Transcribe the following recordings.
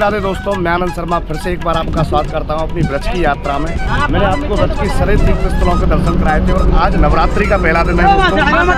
राधे दोस्तों। मैं आनंद शर्मा फिर से एक बार आपका स्वागत करता हूँ अपनी ब्रज की यात्रा में। मैंने आपको ब्रज की सभी तीर्थ स्थलों के दर्शन कराए थे और आज नवरात्रि का पहला दिन है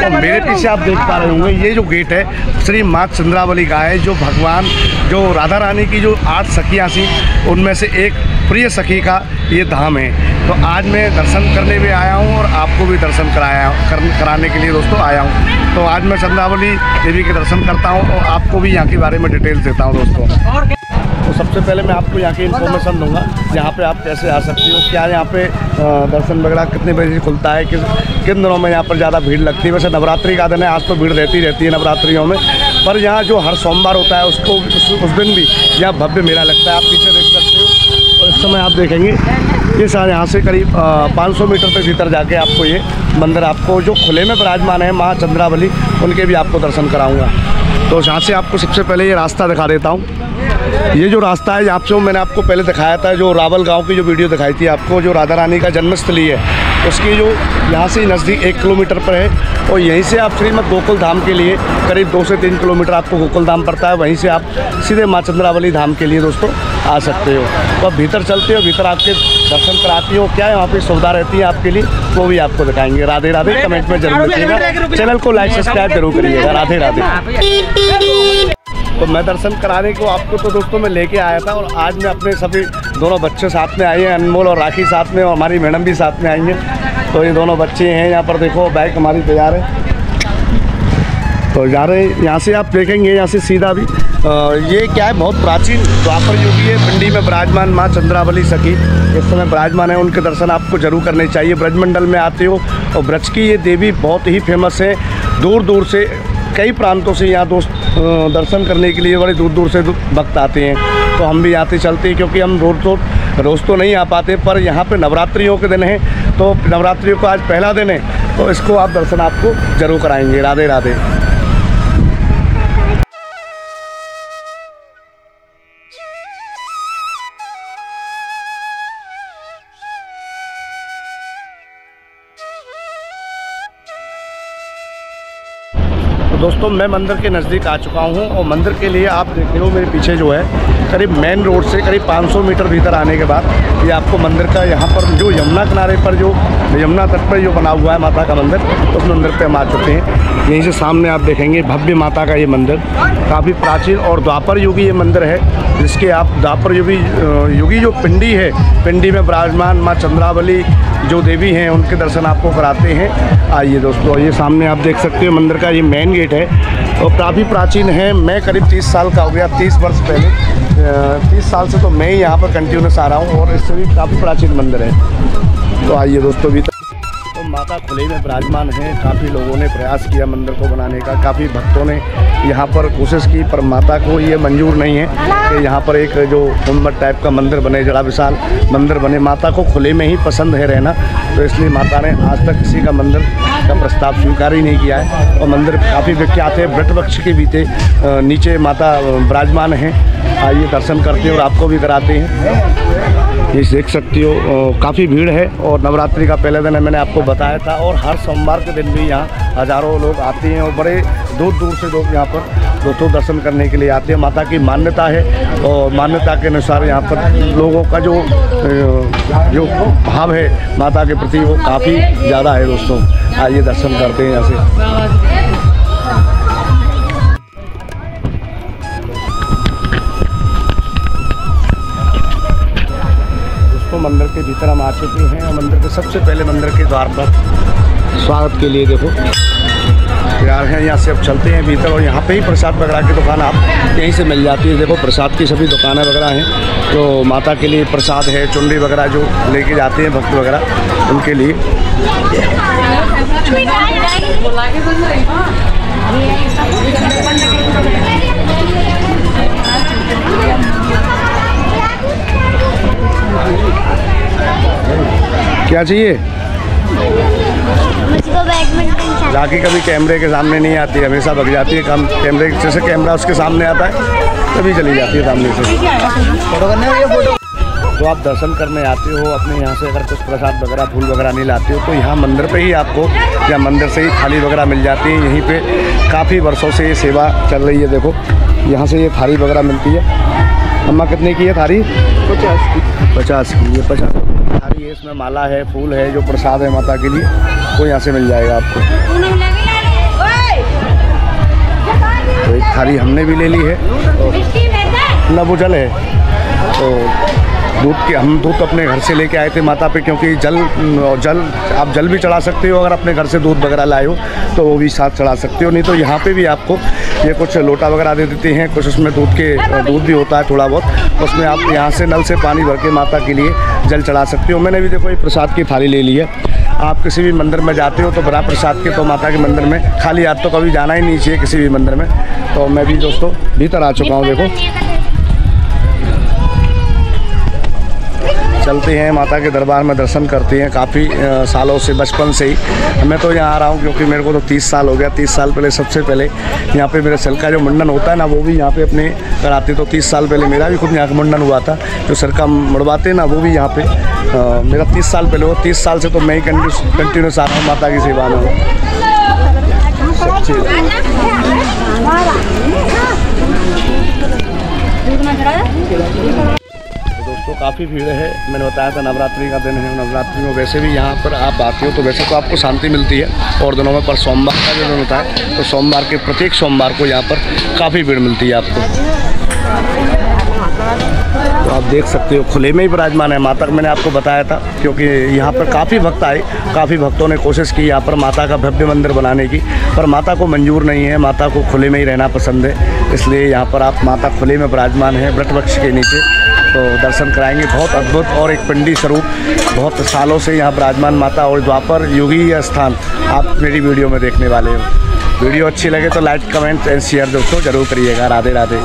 तो मेरे पीछे आप देख पा रहे होंगे ये जो गेट है श्री माँ चंद्रावली का है जो भगवान जो राधा रानी की जो आठ सखियाँ थी उनमें से एक प्रिय सखी का ये धाम है। तो आज मैं दर्शन करने भी आया हूँ और आपको भी दर्शन कराया कर, कराने के लिए दोस्तों आया हूँ। तो आज मैं चंद्रावली देवी के दर्शन करता हूँ और आपको भी यहाँ के बारे में डिटेल्स देता हूँ दोस्तों। तो सबसे पहले मैं आपको यहाँ की इन्फॉर्मेशन दूँगा यहाँ पे आप कैसे आ सकती हो क्या यहाँ पे दर्शन वगैरह कितने बजे खुलता है किस किन दिनों में यहाँ पर ज़्यादा भीड़ लगती है? वैसे नवरात्रि का दिन है आज तो भीड़ रहती रहती है नवरात्रियों में पर यहाँ जो हर सोमवार होता है उसको उस, उस दिन भी यहाँ भव्य मेला लगता है आप पीछे देख सकते हो। और इस समय आप देखेंगे ये सारे यहाँ से करीब 500 मीटर के भीतर जाके आपको ये मंदिर आपको जो खुले में विराजमान है माँ चंद्रावली उनके भी आपको दर्शन कराऊँगा। तो यहाँ से आपको सबसे पहले ये रास्ता दिखा देता हूँ। ये जो रास्ता है आपसे मैंने आपको पहले दिखाया था जो रावल गाँव की जो वीडियो दिखाई थी आपको जो राधा रानी का जन्मस्थली है उसकी जो यहाँ से नज़दीक एक किलोमीटर पर है और यहीं से आप श्रीमद गोकुल धाम के लिए करीब दो से तीन किलोमीटर आपको गोकुल धाम पड़ता है वहीं से आप सीधे माँ चंद्रावली धाम के लिए दोस्तों आ सकते हो। तो आप भीतर चलते हो भीतर आपके दर्शन कराती हो क्या है वहाँ पे सुविधा रहती है आपके लिए वो भी आपको दिखाएँगे। राधे राधे कमेंट में ज़रूर चैनल को लाइक सब्सक्राइब ज़रूर करिएगा। राधे राधे। तो मैं दर्शन कराने को आपको तो दोस्तों मैं लेके आया था और आज मैं अपने सभी दोनों बच्चे साथ में आए हैं अनमोल और राखी साथ में और हमारी मैडम भी साथ में आई हैं। तो ये दोनों बच्चे हैं यहाँ पर देखो बाइक हमारी तैयार है। तो जा रहे यहाँ से आप देखेंगे यहाँ से सीधा भी। आ, ये क्या है बहुत प्राचीन द्वापर युगी है मंडी में विराजमान माँ चंद्रावली सखी। इस समय विराजमान है उनके दर्शन आपको ज़रूर करने चाहिए। ब्रजमंडल में आते हो और ब्रज की ये देवी बहुत ही फ़ेमस है। दूर दूर से कई प्रांतों से यहाँ दोस्त दर्शन करने के लिए बड़े दूर दूर से भक्त आते हैं। तो हम भी आते चलते हैं क्योंकि हम रोज तो रोज़ तो नहीं आ पाते, पर यहाँ पे नवरात्रियों के दिन है। तो नवरात्रियों का आज पहला दिन है तो इसको आप दर्शन आपको ज़रूर कराएँगे। राधे राधे तो दोस्तों, मैं मंदिर के नज़दीक आ चुका हूँ और मंदिर के लिए आप देख रहे हो मेरे पीछे जो है करीब मेन रोड से करीब 500 मीटर भीतर आने के बाद ये आपको मंदिर का यहाँ पर जो यमुना किनारे पर जो यमुना तट पर जो बना हुआ है माता का मंदिर, उस मंदिर पर हम आ चुके हैं। यहीं से सामने आप देखेंगे भव्य माता का ये मंदिर। काफ़ी प्राचीन और द्वापर युगी ये मंदिर है, जिसके आप द्वापर युगी युगी जो पिंडी है, पिंडी में विराजमान माँ चंद्रावली जो देवी हैं, उनके दर्शन आपको कराते हैं। आइए दोस्तों, ये सामने आप देख सकते हो मंदिर का ये मेन गेट है। और काफ़ी प्राचीन है, मैं करीब तीस साल का हो गया, तीस वर्ष पहले। तीस साल से तो मैं ही यहाँ पर कंटिन्यूस आ रहा हूँ और इससे भी काफ़ी प्राचीन मंदिर है। तो आइए दोस्तों भी तो माता खुले में विराजमान है। काफ़ी लोगों ने प्रयास किया मंदिर को बनाने का। काफ़ी भक्तों ने यहाँ पर कोशिश की, पर माता को ये मंजूर नहीं है कि यहाँ पर एक जो उम्र टाइप का मंदिर बने, जड़ा विशाल मंदिर बने। माता को खुले में ही पसंद है रहना तो इसलिए माता ने आज तक किसी का मंदिर का प्रस्ताव स्वीकार ही नहीं किया है। और मंदिर काफ़ी विख्यात है, वृट वृक्ष के बीते नीचे माता विराजमान हैं। आइए दर्शन करते हैं और आपको भी कराते हैं। ये देख सकती हो काफ़ी भीड़ है और नवरात्रि का पहले दिन मैंने आपको बताया था और हर सोमवार के दिन भी यहाँ हज़ारों लोग आते हैं और बड़े दूर दूर से लोग यहाँ पर दोस्तों दर्शन करने के लिए आते हैं। माता की मान्यता है और मान्यता के अनुसार यहाँ पर लोगों का जो जो भाव है माता के प्रति वो काफ़ी ज़्यादा है दोस्तों। आइए दर्शन करते हैं यहाँ से। मंदिर के भीतर हम आ चुके हैं और मंदिर के सबसे पहले मंदिर के द्वार पर स्वागत के लिए देखो। तैयार हैं, यहाँ से अब चलते हैं भीतर और यहाँ पे ही प्रसाद वगैरह की दुकान आप यहीं से मिल जाती है। देखो, प्रसाद की सभी दुकानें वगैरह हैं तो माता के लिए प्रसाद है, चुनरी वगैरह जो लेके जाते हैं भक्त वगैरह, उनके लिए। क्या चाहिए? राखी कभी कैमरे के सामने नहीं आती हमेशा भग जाती है कम कैमरे जैसे कैमरा उसके सामने आता है तभी चली जाती है सामने से। तो आप दर्शन करने आते हो अपने यहाँ से अगर कुछ प्रसाद वगैरह फूल वगैरह नहीं लाते हो तो यहाँ मंदिर पे ही आपको या मंदिर से ही थाली वगैरह मिल जाती है। यहीं पे काफ़ी वर्षों से ये सेवा चल रही है देखो। यहाँ से ये थाली वगैरह मिलती है। अम्मा कितने की है थाली? पचास की। पचास की ये पचास। थारी है इसमें माला है फूल है जो प्रसाद है माता के लिए वो यहाँ से मिल जाएगा आपको। तो एक थाली हमने भी ले ली है ना वो चले है। तो दूध के, हम दूध अपने घर से लेके आए थे माता पे, क्योंकि जल जल, आप जल भी चढ़ा सकते हो, अगर अपने घर से दूध वगैरह लाए हो तो वो भी साथ चढ़ा सकते हो। नहीं तो यहाँ पे भी आपको ये कुछ लोटा वगैरह दे देते हैं, कुछ उसमें दूध के, दूध भी होता है थोड़ा बहुत, उसमें आप यहाँ से नल से पानी भर के माता के लिए जल चढ़ा सकते हो। मैंने भी देखो ये प्रसाद की थाली ले ली है। आप किसी भी मंदिर में जाते हो तो बड़ा प्रसाद के तो माता के मंदिर में, खाली हाथ तो कभी जाना ही नहीं चाहिए किसी भी मंदिर में। तो मैं भी दोस्तों, भीतर आ चुका हूँ, देखो। चलते हैं, माता के दरबार में दर्शन करते हैं काफ़ी सालों से, बचपन से ही। मैं तो यहाँ आ रहा हूँ क्योंकि मेरे को तो 30 साल हो गया 30 साल पहले, सबसे पहले यहाँ पे मेरे सिर का जो मुंडन होता है ना, वो भी यहाँ पे अपने कराते। तो 30 साल पहले मेरा भी खुद यहाँ का मुंडन हुआ था, जो सिर का मुड़वाते ना, वो भी यहाँ पर मेरा तीस साल पहले हुआ। तीस साल से तो मैं ही कंटिन्यूस आ रहा हूँ माता की सेवा में दोस्तों काफ़ी भीड़ है। मैंने बताया था नवरात्रि का दिन है नवरात्रि में वैसे भी यहाँ पर आप आते हो तो वैसे तो आपको शांति मिलती है। और दिनों में पर सोमवार का जो दिन होता है तो सोमवार के प्रत्येक सोमवार को यहाँ पर काफ़ी भीड़ मिलती है आपको। तो आप देख सकते हो, खुले में ही विराजमान है। माता मैंने आपको बताया था, क्योंकि यहाँ पर काफ़ी भक्त आए, काफ़ी भक्तों ने कोशिश की यहाँ पर माता का भव्य मंदिर बनाने की, पर माता को मंजूर नहीं है। माता को खुले में ही रहना पसंद है, इसलिए यहाँ पर आप माता खुले में विराजमान है वृट वृक्ष के नीचे। तो दर्शन कराएँगे। बहुत अद्भुत और एक पिंडी स्वरूप। बहुत सालों से यहाँ विराजमान माता और द्वापर युगी स्थान आप मेरी वीडियो में देखने वाले हो। वीडियो अच्छी लगे तो लाइक, कमेंट एंड शेयर दोस्तों, ज़रूर करिएगा। राधे राधे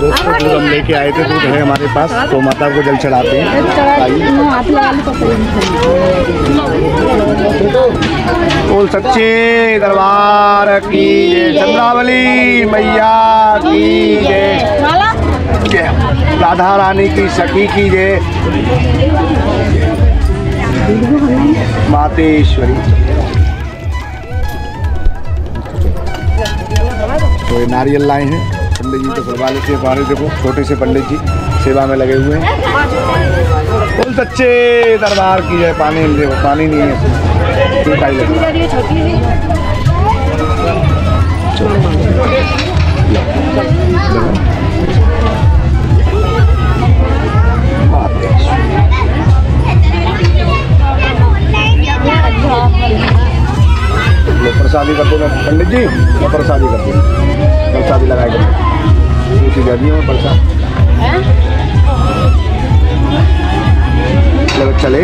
दोस्तों दूध हम लेके आए थे, दूध है हमारे पास तो माता को जल चढ़ाते हैं। बोल सच्चे दरबार की चंद्रावली मैया की जय। राधा रानी की सखी की जय। मातेश्वरी। तो ये नारियल लाए हैं। पंडित जी तो खुलवा लेते हैं पानी देखो, छोटे से पंडित जी सेवा में लगे हुए हैं। सच्चे दरबार की है पानी देखो, पानी नहीं है है? प्रसादी कर दो, पंडित जी प्रसादी कर दूँ। प्रसादी लगाए कर गर्मियों में पड़ता चले।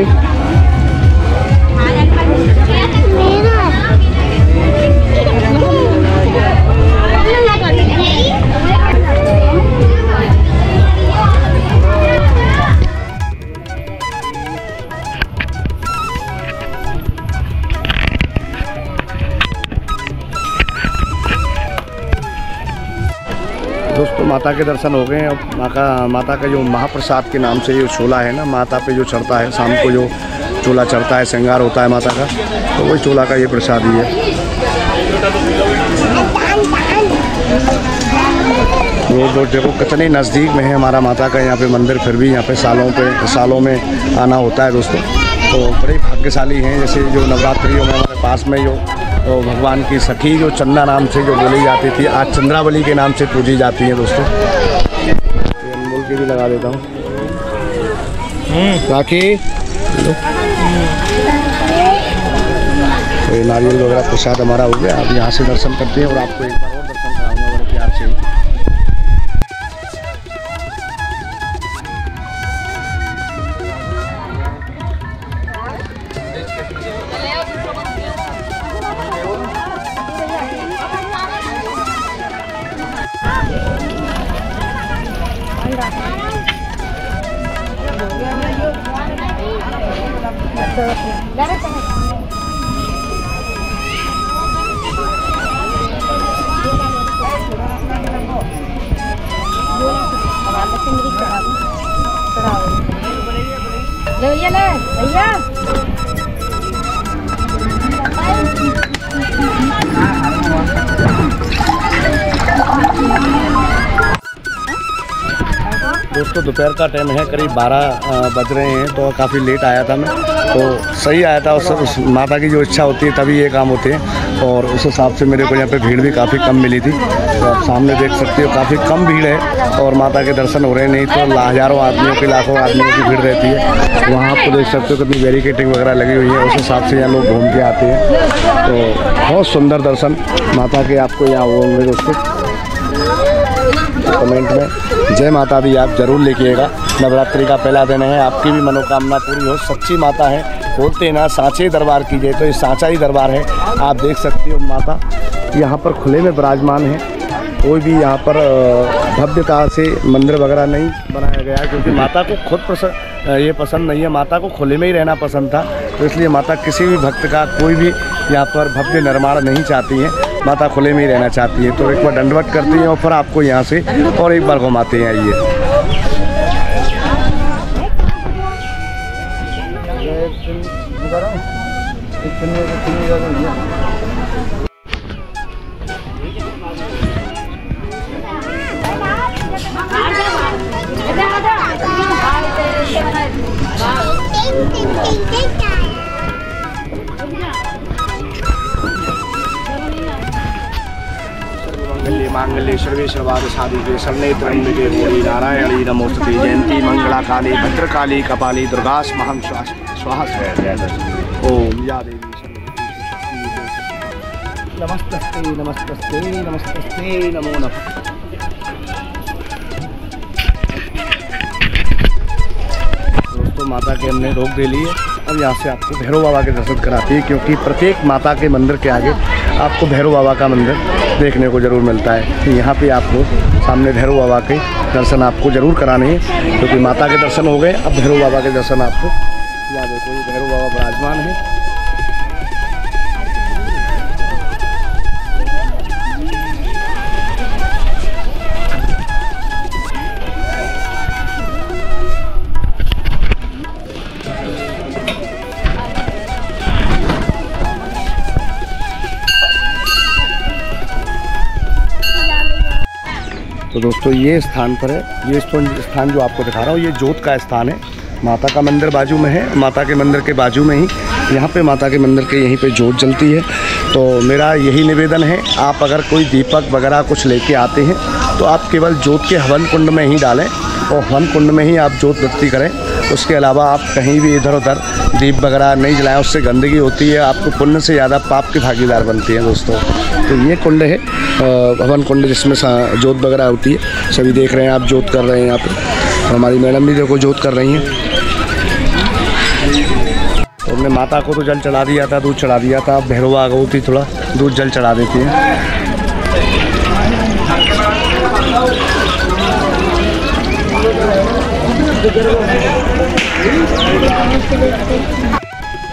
माता के दर्शन हो गए अब माँ का माता का जो महाप्रसाद के नाम से जो छोला है ना, माता पे जो चढ़ता है, शाम को जो चोला चढ़ता है, श्रृंगार होता है माता का तो वही चोला का ये प्रसाद ही है। रोड रोड देखो कितने नज़दीक में है हमारा माता का, यहाँ पे मंदिर फिर भी यहाँ पे सालों पे, सालों में आना होता है दोस्तों। तो बड़े भाग्यशाली हैं, जैसे जो नवरात्रियों में हमारे पास में जो तो भगवान की सखी जो चंदा नाम से जो बोली जाती थी, आज चंद्रावली के नाम से पूजी जाती है दोस्तों। तो अनमोल के भी लगा देता हूँ। बाकी? तो नारियल वगैरह प्रसाद हमारा हो गया। आप यहाँ से दर्शन करते हैं और आपको एक बार sarap niya. Meron sa Sarap. Sarap. Sarap. Sarap. Sarap. Sarap. Sarap. दोस्तों दोपहर का टाइम है करीब 12 बज रहे हैं तो काफ़ी लेट आया था मैं। तो सही आया था उस, उस माता की जो इच्छा होती है तभी ये काम होते हैं। और उस हिसाब से मेरे को यहाँ पे भीड़ भी काफ़ी कम मिली थी। तो आप सामने देख सकते हो काफ़ी कम भीड़ है। और माता के दर्शन हो रहे नहीं तो हज़ारों आदमियों के लाखों आदमियों की भीड़ रहती है। वहाँ आपको देख सकते हो कितनी बैरिकेटिंग वगैरह लगी हुई है। उस हिसाब से यहाँ लोग घूम के आते हैं। तो बहुत सुंदर दर्शन। माता के आपको यहाँ होंगे दोस्तों कमेंट में। जय माता दी, आप ज़रूर लिखिएगा। नवरात्रि का पहला दिन है, आपकी भी मनोकामना पूरी हो। सच्ची माता है, बोलते ना, सांचे दरबार कीजिए तो ये सांचा ही दरबार है। आप देख सकते हो माता, यहाँ पर खुले में विराजमान है। कोई भी यहाँ पर भव्यता से मंदिर वगैरह नहीं बनाया गया क्योंकि माता को खुद पसंद ये पसंद नहीं है। माता को खुले में ही रहना पसंद था तो इसलिए माता किसी भी भक्त का कोई भी यहाँ पर भव्य निर्माण नहीं चाहती हैं। माता खुले में ही रहना चाहती है। तो एक बार दंडवत करती हैं और फिर आपको यहाँ से और एक बार घुमाते हैं, आइए। मंगल्ये मांगल्ये सर्वे सर्वाद साधिके शरणे त्र्यंबके गौरी नारायणी नमोस्तुते जयंती, मंगला काली भद्रकाली कपाली दुर्गा महं स्वाहा स्वाहा स्वाहा ओम या देवी सर्वभूतेषु नमस्तस्ते नमस्तस्ते नमस्तस्ते, नमो नमः। दोस्तों, माता के हमने रोक दे लिए। अब यहाँ से आपको भैरव बाबा के दर्शन कराती है, क्योंकि प्रत्येक माता के मंदिर के आगे आपको भैरव बाबा का मंदिर देखने को ज़रूर मिलता है। तो यहाँ पे आपको सामने भैरव बाबा के दर्शन आपको ज़रूर कराने हैं, क्योंकि माता के दर्शन हो गए। अब भैरव बाबा के दर्शन आपको, यहाँ देखो ये भैरव बाबा विराजमान है। तो दोस्तों, ये स्थान पर है। ये स्थान जो आपको दिखा रहा हूँ, ये जोत का स्थान है। माता का मंदिर बाजू में है। माता के मंदिर के बाजू में ही यहाँ पे माता के मंदिर के यहीं पे जोत जलती है। तो मेरा यही निवेदन है, आप अगर कोई दीपक वगैरह कुछ लेके आते हैं तो आप केवल जोत के हवन कुंड में ही डालें और हवन कुंड में ही आप जोत बत्ती करें। उसके अलावा आप कहीं भी इधर उधर दीप वगैरह नहीं जलाएँ, उससे गंदगी होती है, आपको पुण्य से ज़्यादा पाप की भागीदार बनती है दोस्तों। तो ये कुंड है। हवन कुंड जिसमें जोत वगैरह होती है, सभी देख रहे हैं, आप जोत कर रहे हैं यहाँ पे। और हमारी मैडम भी देखो जोत कर रही हैं। तो हमने माता को तो जल चढ़ा दिया था, दूध चढ़ा दिया था भैरवा गौ थी थोड़ा, दूध जल चढ़ा देती हैं।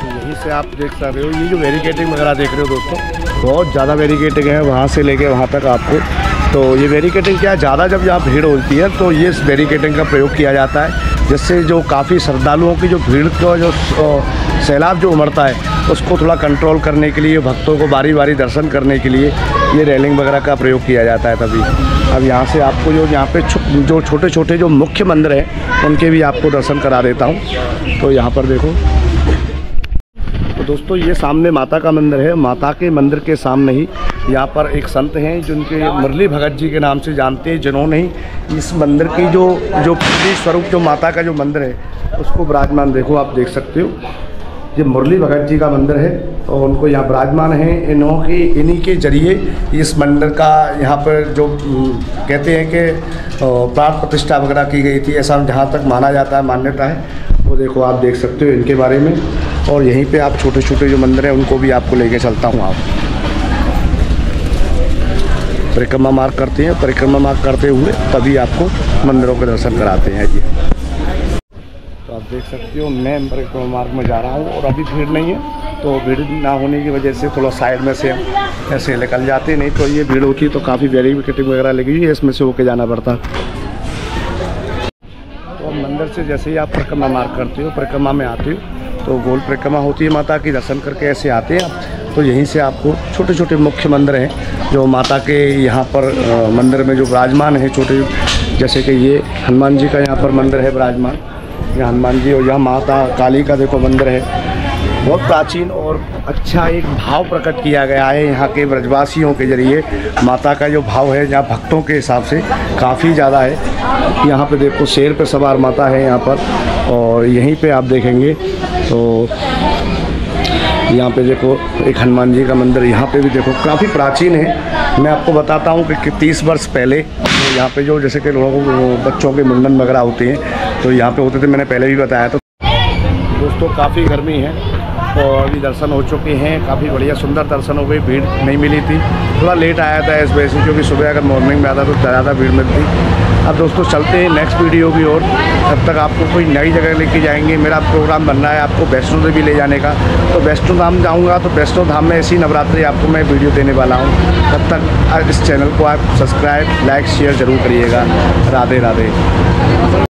यहीं से आप देख सकते हो, ये जो वेरिकेटिंग वगैरह देख रहे हो दोस्तों बहुत ज़्यादा बैरिकेटिंग है वहाँ से लेके वहाँ तक आपको। तो ये बैरिकेटिंग क्या ज़्यादा जब यहाँ भीड़ होती है तो ये बैरिकेटिंग का प्रयोग किया जाता है, जिससे जो काफ़ी श्रद्धालुओं की जो भीड़ का जो सैलाब जो उमड़ता है, उसको थोड़ा कंट्रोल करने के लिए, भक्तों को बारी बारी दर्शन करने के लिए ये रेलिंग वगैरह का प्रयोग किया जाता है तभी। अब यहाँ से आपको जो यहाँ पे जो छोटे छोटे जो मुख्य मंदिर हैं, उनके भी आपको दर्शन करा देता हूँ। तो यहाँ पर देखो। दोस्तों, ये सामने माता का मंदिर है। माता के मंदिर के सामने ही यहाँ पर एक संत हैं, जिनके मुरली भगत जी के नाम से जानते हैं, जिन्होंने ही इस मंदिर की जो जो पूरी स्वरूप, जो माता का जो मंदिर है, उसको विराजमान, देखो आप देख सकते हो। ये मुरली भगत जी का मंदिर है और उनको यहाँ विराजमान है। इन्हों की इन्हीं के ज़रिए इस मंदिर का यहाँ पर जो कहते हैं कि प्राण प्रतिष्ठा वगैरह की गई थी, ऐसा जहाँ तक माना जाता है, मान्यता है। वो देखो, आप देख सकते हो इनके बारे में। और यहीं पे आप छोटे छोटे जो मंदिर हैं, उनको भी आपको लेके चलता हूँ आप। परिक्रमा मार्ग करते हैं, परिक्रमा मार्ग करते हुए तभी आपको मंदिरों के दर्शन कराते हैं जी। तो आप देख सकते हो, मैं परिक्रमा मार्ग में जा रहा हूँ और अभी भीड़ नहीं है तो भीड़ ना होने की वजह से थोड़ा साइड में से ऐसे निकल जाते नहीं तो ये भीड़ होती तो काफ़ी वेरिफिकेटिंग वगैरह लगी हुई है, इसमें से होके जाना पड़ता तो अब मंदिर इधर से जैसे ही आप परिक्रमा मार्ग करते हो, परिक्रमा में आते हो तो गोल परिक्रमा होती है माता की, दर्शन करके ऐसे आते हैं आप। तो यहीं से आपको छोटे छोटे मुख्य मंदिर हैं, जो माता के यहाँ पर मंदिर में जो विराजमान है छोटे, जैसे कि ये हनुमान जी का यहाँ पर मंदिर है विराजमान। यहाँ हनुमान जी और यहाँ माता काली का देखो मंदिर है। बहुत प्राचीन और अच्छा एक भाव प्रकट किया गया है यहाँ के ब्रजवासियों के ज़रिए। माता का जो भाव है यहाँ भक्तों के हिसाब से काफ़ी ज़्यादा है। यहाँ पे देखो, शेर पे सवार माता है यहाँ पर, और यहीं पे आप देखेंगे तो यहाँ पे देखो, एक हनुमान जी का मंदिर यहाँ पे भी देखो, काफ़ी प्राचीन है। मैं आपको बताता हूँ कि तीस वर्ष पहले यहाँ पे जो, जैसे कि लोगों को, बच्चों के मुंडन वगैरह होते हैं तो यहाँ पे होते थे, मैंने पहले भी बताया तो दोस्तों, काफ़ी गर्मी है। और अभी दर्शन हो चुके हैं। काफ़ी बढ़िया सुंदर दर्शन हो गई भीड़ नहीं मिली थी। थोड़ा लेट आया था इस वजह से क्योंकि सुबह अगर मॉर्निंग में आता तो ज़्यादा भीड़ मिलती। अब दोस्तों चलते हैं नेक्स्ट वीडियो की ओर। तब तक आपको कोई नई जगह लेके जाएँगे। मेरा प्रोग्राम बन रहा है आपको वैष्णो देवी ले जाने का। तो वैष्णो धाम जाऊँगा तो वैष्णो धाम में ऐसी नवरात्रि आपको मैं वीडियो देने वाला हूँ। तब तक इस चैनल को आप सब्सक्राइब लाइक शेयर ज़रूर करिएगा। राधे राधे।